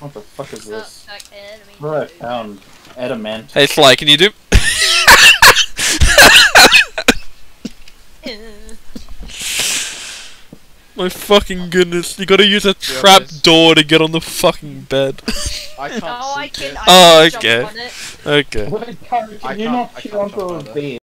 What the fuck is oh, this? Oh, enemy. What I? Adamant. Hey Sly, can you do? My fucking goodness, you gotta use a trap this. door to get on the fucking bed. I can't oh, I can. I can Oh, okay. Jump on it. okay. Wait, Karen, I can you not I cheat not onto jump a on that. bed?